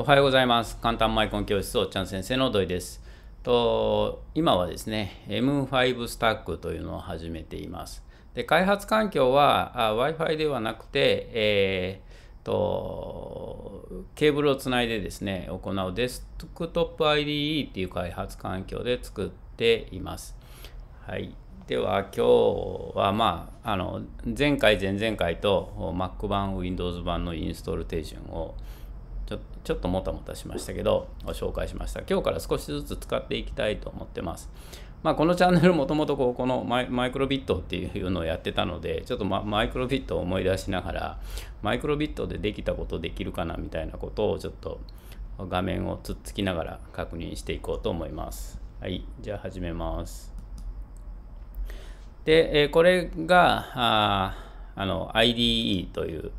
おはようございます。簡単マイコン教室おっちゃん先生の土井です。と今はですね、M5 スタックというのを始めています。で開発環境は Wi-Fi ではなくて、えー、とケーブルをつないでですね、行うデスクトップ IDE っていう開発環境で作っています。はい。では今日はまああの前回前々回と Mac 版 Windows 版のインストール手順をちょちょっともたもたしましたけどご紹介しました。今日から少しずつ使っていきたいと思ってます。まあ、このチャンネルもともとこのマイマイクロビットっていうのをやってたのでちょっとママイクロビットを思い出しながらマイクロビットでできたことできるかなみたいなことをちょっと画面をつっつきながら確認していこうと思います。はい。じゃあ始めます。で、えこれがああの IDE という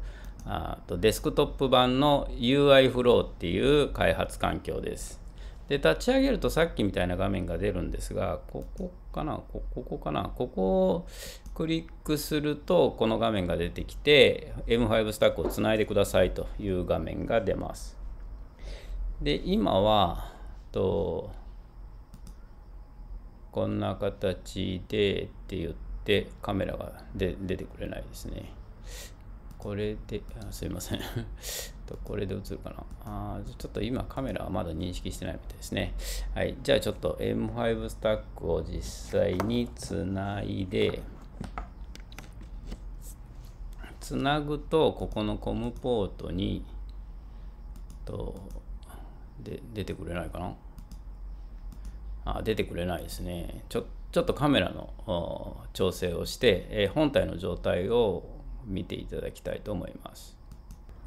あとデスクトップ版の UI フローっていう開発環境です。で、立ち上げるとさっきみたいな画面が出るんですが、ここかな？ここかな？ここをクリックするとこの画面が出てきて M5 スタックをつないでくださいという画面が出ます。で、今は、とこんな形でって言ってカメラがで出てくれないですね。これで、あすいません。これで映るかなあ。ちょっと今カメラはまだ認識してないみたいですね。はい。じゃあちょっと M5 スタックを実際につないで、つなぐと、ここのコムポートに、とで出てくれないかなあ出てくれないですねちょちょっとカメラの調整をして、えー、本体の状態を見ていただきたいと思います。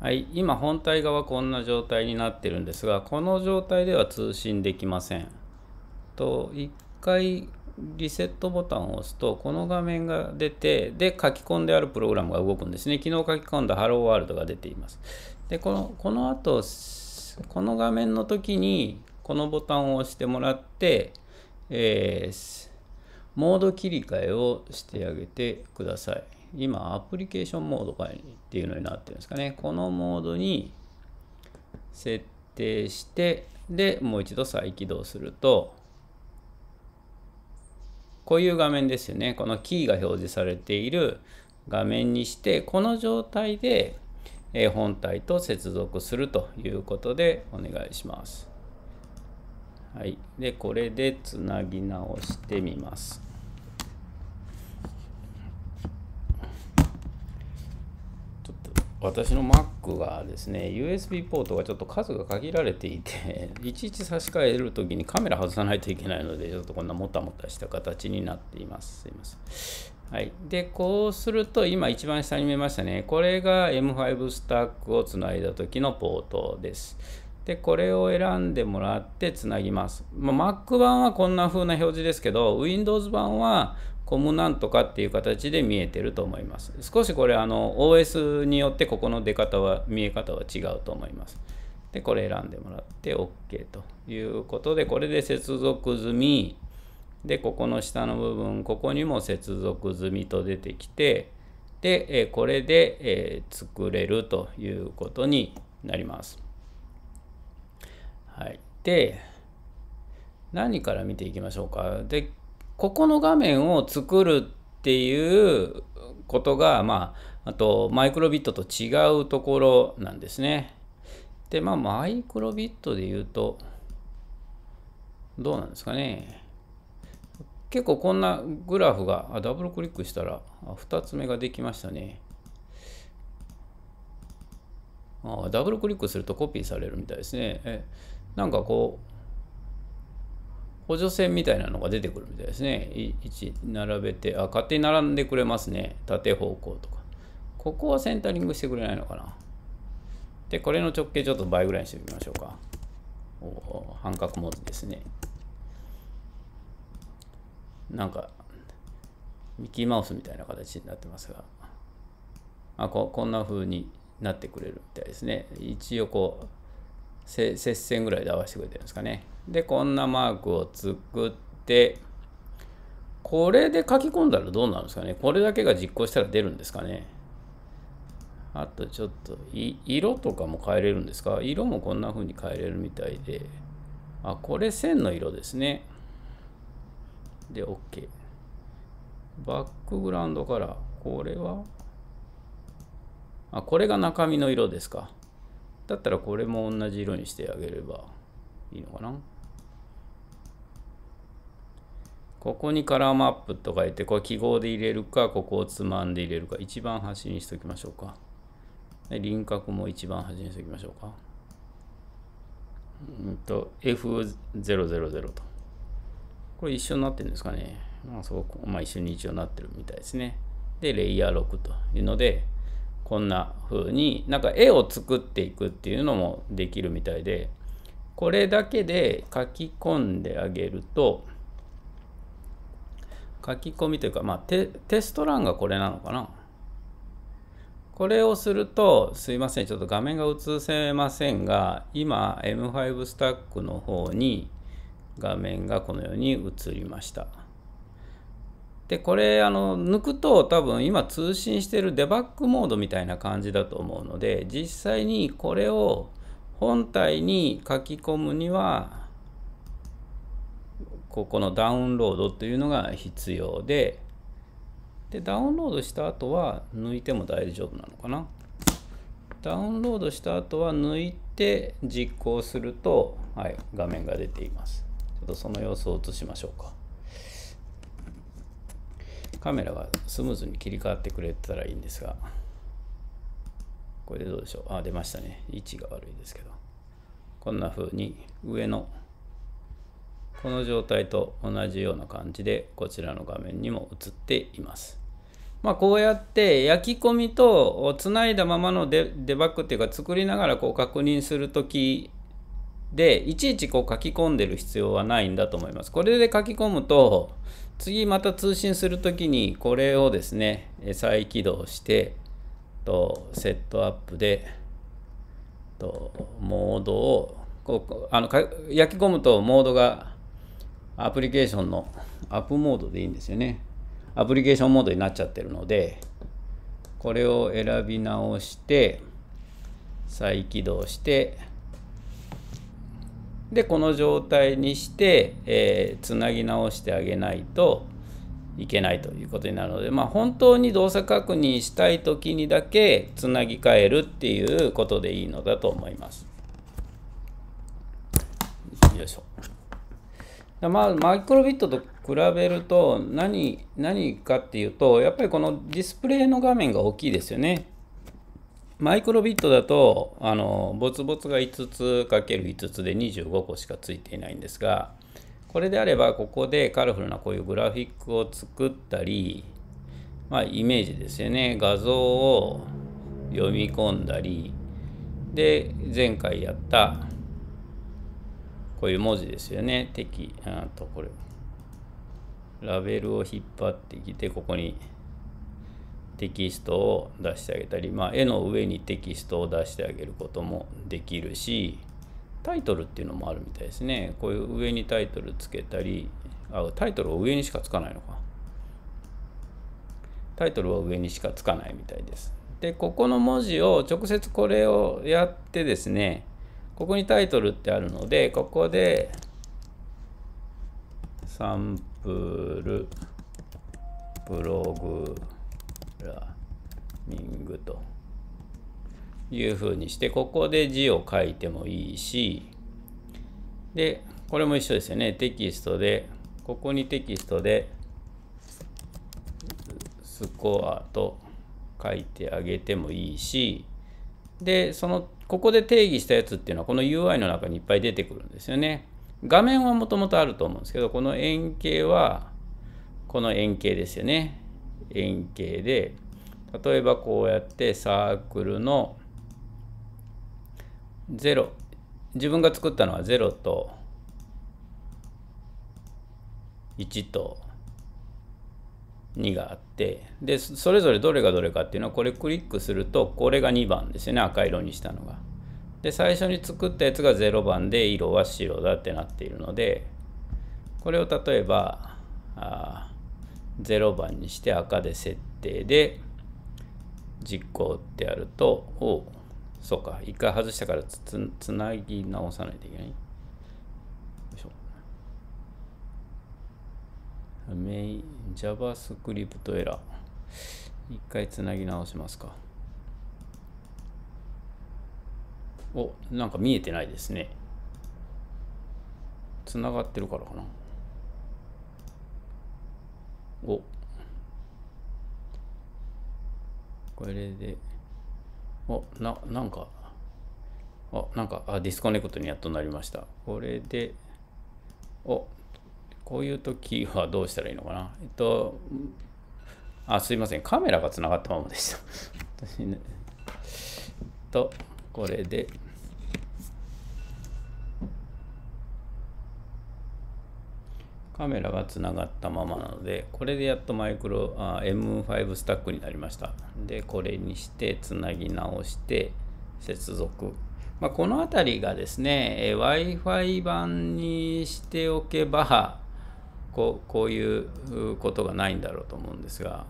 はい、今本体側こんな状態になってるんですがこの状態では通信できません。と1回リセットボタンを押すとこの画面が出てで書き込んであるプログラムが動くんですね。昨日書き込んだ Hello World が出ています。でこのこの後この画面の時にこのボタンを押してもらってえー、モード切り替えをしてあげてください。今、アプリケーションモードかっていうのになってるんですかね。このモードに設定して、で、もう一度再起動すると、こういう画面ですよね。このキーが表示されている画面にして、この状態で本体と接続するということでお願いします。はい、でこれでつなぎ直してみます。ちょっと私の Mac がですね USB ポートがちょっと数が限られていて いちいち差し替える時にカメラ外さないといけないのでちょっとこんなもたもたした形になっています。すいません。はい、でこうすると今一番下に見えましたねこれが M5 スタックをつないだ時のポートですで、これを選んでもらってつなぎます。まあ、Mac 版はこんな風な表示ですけど、Windows 版はコムなんとかっていう形で見えてると思います。少しこれあの OS によってここの出方は、見え方は違うと思います。で、これ選んでもらって OK ということで、これで接続済み。で、ここの下の部分、ここにも接続済みと出てきて、で、これで、作れるということになります。はい、で何から見ていきましょうか。でここの画面を作るっていうことが、まあ、あとマイクロビットと違うところなんですね。でまあマイクロビットで言うとどうなんですかね。結構こんなグラフがあダブルクリックしたら2つ目ができましたね。あダブルクリックするとコピーされるみたいですね。えなんかこう補助線みたいなのが出てくるみたいですね。1並べて、あ、勝手に並んでくれますね。縦方向とか。ここはセンタリングしてくれないのかな。で、これの直径ちょっと倍ぐらいにしてみましょうか。お半角文字ですね。なんか、ミッキーマウスみたいな形になってますが、あここんな風になってくれるみたいですね。一応こう、接線ぐらいで合わせてくれてるんですかね。で、こんなマークを作って、これで書き込んだらどうなんですかね？これだけが実行したら出るんですかね？あとちょっと色とかも変えれるんですか？色もこんな風に変えれるみたいで。あこれ線の色ですね。で OK バックグラウンドカラーこれは？あこれが中身の色ですか。だったらこれも同じ色にしてあげればいいのかな？ここにカラーマップとか言って、これ記号で入れるか、ここをつまんで入れるか、一番端にしておきましょうか。輪郭も一番端にしておきましょうか。うんと、F000 と。これ一緒になってるんですかね。まあ、そうまあ、一緒に一緒になってるみたいですね。で、レイヤー6というので、こんな風になんか絵を作っていくっていうのもできるみたいで、これだけで書き込んであげると、書き込みというか、まあテ、テスト欄がこれなのかな。これをすると、すいません、ちょっと画面が映せませんが、今、M5 スタックの方に画面がこのように映りました。で、これ、あの、抜くと多分今通信してるデバッグモードみたいな感じだと思うので、実際にこれを本体に書き込むには、ここのダウンロードというのが必要ででダウンロードした後は抜いても大丈夫なのかな？ダウンロードした後は抜いて実行すると、はい、画面が出ています。ちょっとその様子を映しましょうか。カメラがスムーズに切り替わってくれたらいいんですがこれでどうでしょう？あ出ましたね。位置が悪いですけど。こんな風に上のこの状態と同じような感じでこちらの画面にも映っています。まあ、こうやって焼き込みとつないだままのデバッグっていうか作りながらこう確認するときでいちいちこう書き込んでる必要はないんだと思います。これで書き込むと次また通信するときにこれをですね再起動してとセットアップでとモードをこうあの焼き込むとモードがアプリケーションのアップモードでいいんですよね。アプリケーションモードになっちゃってるので、これを選び直して、再起動して、で、この状態にして、えー、つなぎ直してあげないといけないということになるので、まあ、本当に動作確認したいときにだけつなぎ替えるっていうことでいいのだと思います。よいしょ。まあ、マイクロビットと比べると何何かっていうとやっぱりこのディスプレイの画面が大きいですよね。マイクロビットだとあのボツボツが5つ ×5 つで25個しかついていないんですがこれであればここでカラフルなこういうグラフィックを作ったり、まあ、イメージですよね画像を読み込んだりで前回やったこういう文字ですよね。敵、あとこれ、ラベルを引っ張ってきて、ここにテキストを出してあげたり、まあ、絵の上にテキストを出してあげることもできるし、タイトルっていうのもあるみたいですね。こういう上にタイトルつけたり、あ、タイトルは上にしかつかないのか。タイトルは上にしかつかないみたいです。で、ここの文字を直接これをやってですね、ここにタイトルってあるので、ここでサンプルプログラミングというふうにして、ここで字を書いてもいいし、で、これも一緒ですよね。テキストで、ここにテキストでスコアと書いてあげてもいいし、で、そのここで定義したやつっていうのはこの UI の中にいっぱい出てくるんですよね。画面はもともとあると思うんですけど、この円形はこの円形ですよね。円形で、例えばこうやってサークルの0、自分が作ったのは0と1と2があってでそれぞれどれがどれかっていうのはこれクリックするとこれが2番ですよね赤色にしたのが。で最初に作ったやつが0番で色は白だってなっているのでこれを例えばあ0番にして赤で設定で実行ってやると、おそうか、一回外したからつつなぎ直さないといけな。いしょ。メイン JavaScript エラー。一回つなぎ直しますか。お、なんか見えてないですね。つながってるからかな。おこれで、お、な、なんか、あ、なんか、あ、 disconnect にやっとなりました。これで、お、こういう時はどうしたらいいのかな？えっと、あ、すいません。カメラがつながったままでした。私ね。と、これで、カメラがつながったままなので、これでやっとマイクロあ M5 スタックになりました。で、これにしてつなぎ直して接続。まあ、この辺りがですね、Wi-Fi 版にしておけばこう、こういうことがないんだろうと思うんですが、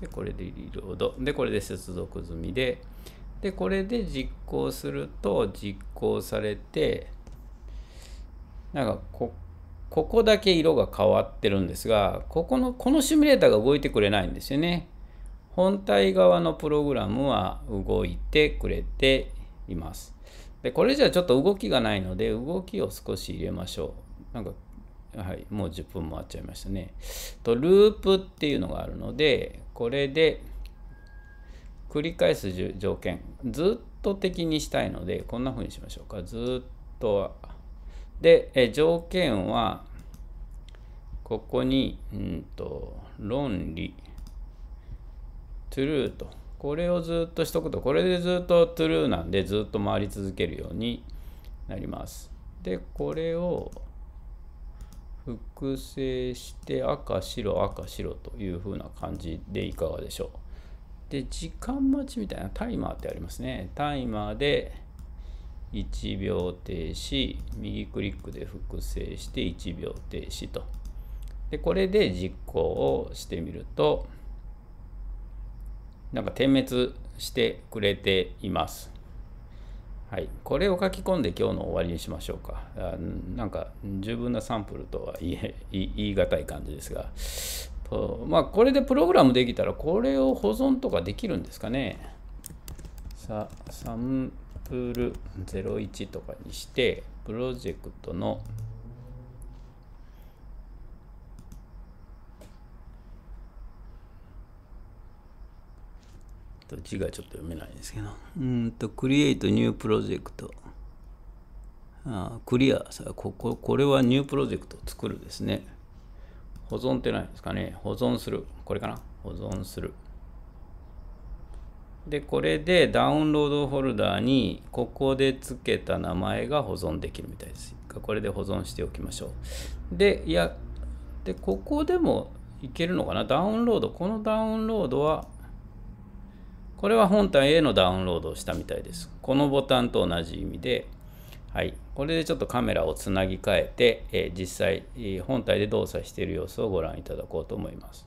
で、これでリロード。で、これで接続済みで、で、これで実行すると実行されて、なんかこここだけ色が変わってるんですが、ここの、このシミュレーターが動いてくれないんですよね。本体側のプログラムは動いてくれています。で、これじゃちょっと動きがないので、動きを少し入れましょう。なんか、はい、もう10分回っちゃいましたね。と、ループっていうのがあるので、これで繰り返す条件、ずっと的にしたいので、こんな風にしましょうか。ずっとで、え条件は、ここに、うんと、論理、true と。これをずっとしとくと、これでずっと true なんで、ずっと回り続けるようになります。で、これを複製して赤、白、赤、白という風な感じでいかがでしょう。で、時間待ちみたいなタイマーってありますね。タイマーで、1秒停止、右クリックで複製して1秒停止と。で、これで実行をしてみると、なんか点滅してくれています。はい、これを書き込んで今日の終わりにしましょうか。あなんか十分なサンプルとは言え言い難い感じですが、とまあ、これでプログラムできたらこれを保存とかできるんですかね。さサンプル01とかにして、プロジェクトの字がちょっと読めないんですけど、うんと、 create new project。あクリアさここ、これは new project を作るですね。保存ってないですかね。保存する。これかな。保存する。で、これでダウンロードフォルダーにここで付けた名前が保存できるみたいです。これで保存しておきましょう。で、いや、で、ここでもいけるのかなダウンロード。このダウンロードは、これは本体へのダウンロードをしたみたいです。このボタンと同じ意味で、はい。これでちょっとカメラをつなぎ替えて、えー、実際、本体で動作している様子をご覧いただこうと思います。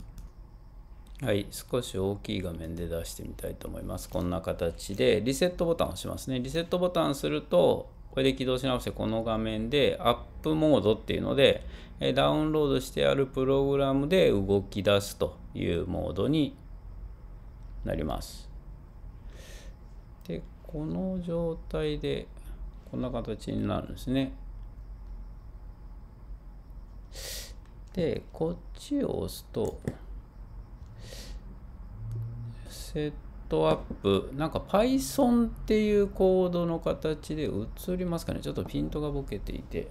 はい、少し大きい画面で出してみたいと思います。こんな形でリセットボタンを押しますね。リセットボタンをすると、これで起動し直してこの画面でアップモードっていうので、ダウンロードしてあるプログラムで動き出すというモードになります。で、この状態でこんな形になるんですね。で、こっちを押すと、セットアップ、なんか Python っていうコードの形で映りますかね。ちょっとピントがボケていて。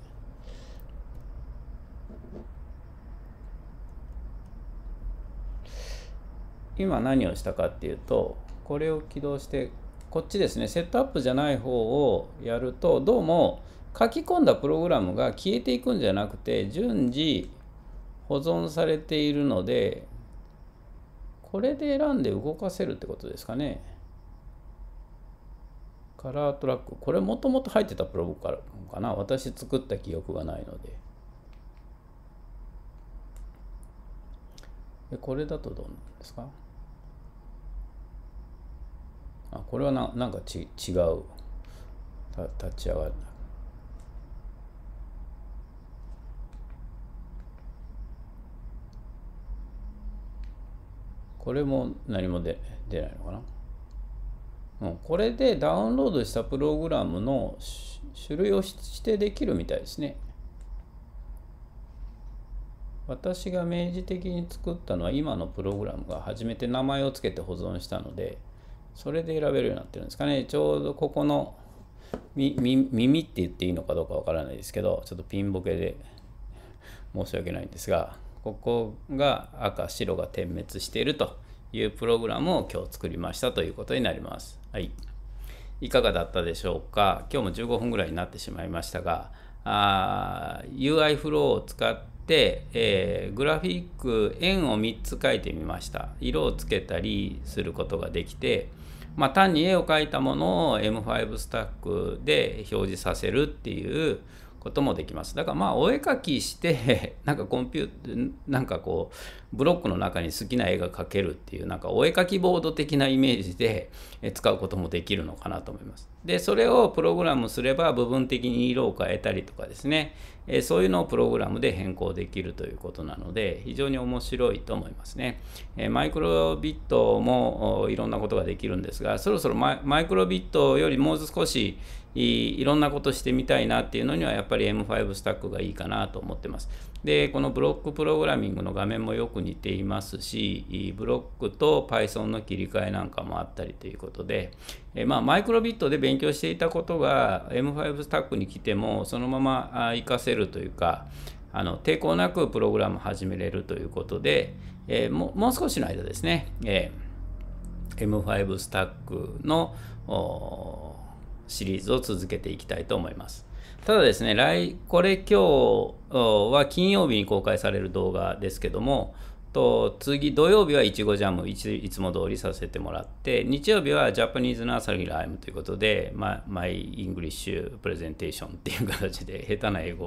今何をしたかっていうと、これを起動して、こっちですね、セットアップじゃない方をやると、どうも書き込んだプログラムが消えていくんじゃなくて、順次保存されているので、これで選んで動かせるってことですかね。カラートラック。これもともと入ってたプログラムかな。私作った記憶がないので。でこれだとどうなんですか？これはななんかち違う。立ち上がる。これも何も出出ないのかな、うん、これでダウンロードしたプログラムの種類を指定できるみたいですね。私が明示的に作ったのは今のプログラムが初めて名前を付けて保存したのでそれで選べるようになってるんですかね。ちょうどここの耳って言っていいのかどうかわからないですけどちょっとピンボケで申し訳ないんですがここが赤白が点滅しているというプログラムを今日作りましたということになります。はい、いかがだったでしょうか。今日も15分ぐらいになってしまいましたが UI フローを使って、えー、グラフィック円を3つ描いてみました。色をつけたりすることができてまあ、単に絵を描いたものを M5 スタックで表示させるっていうこともできます。だからまあお絵描きして なんかコンピュータなんかこうブロックの中に好きな絵が描けるっていうなんかお絵描きボード的なイメージで使うこともできるのかなと思います。でそれをプログラムすれば部分的に色を変えたりとかですねそういうのをプログラムで変更できるということなので非常に面白いと思いますね。マイクロビットもいろんなことができるんですがそろそろマイクロビットよりもう少しいろんなことしてみたいなっていうのにはやっぱり M5 スタックがいいかなと思ってます。で、このブロックプログラミングの画面もよく似ていますし、ブロックと Python の切り替えなんかもあったりということで、えまあ、マイクロビットで勉強していたことが M5 スタックに来てもそのまま活かせるというか、あの抵抗なくプログラム始めれるということで、えー、もう少しの間ですね、えー、M5 スタックのシリーズを続けていきたいと思います。ただですね、来これ今日は金曜日に公開される動画ですけども、と次土曜日はいちごジャムいつも通りさせてもらって日曜日は Japanese nursery rhyme ということで、ま、 my English presentation っていう形で下手な英語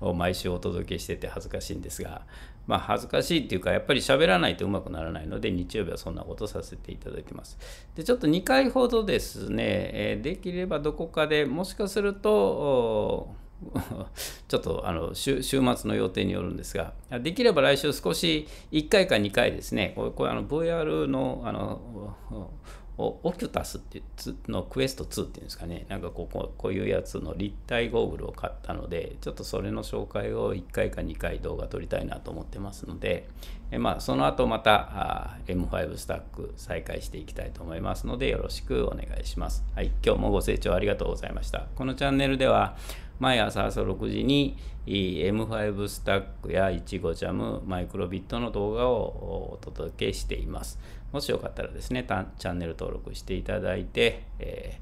を毎週お届けしてて恥ずかしいんですがまあ恥ずかしいっていうかやっぱり喋らないとうまくならないので日曜日はそんなことさせていただいてます。でちょっと2回ほどですね、えできればどこかでもしかすると ちょっとあの週末の予定によるんですが、できれば来週少し1回か2回ですね、これこれあの VR のあのオキュタスっていうのクエスト2っていうんですかね、なんかこうこういうやつの立体ゴーグルを買ったので、ちょっとそれの紹介を1回か2回動画撮りたいなと思ってますので、えまあ、その後また M5 スタック再開していきたいと思いますので、よろしくお願いします。はい、今日もご清聴ありがとうございました。このチャンネルでは、毎朝朝6時に M5 スタックやいちごジャム、マイクロビットの動画をお届けしています。もしよかったらですね、チャンネル登録していただいて、え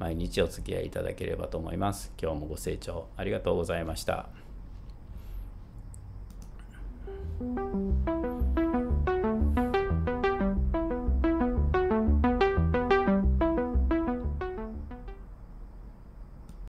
ー、毎日お付き合いいただければと思います。今日もご清聴ありがとうございました。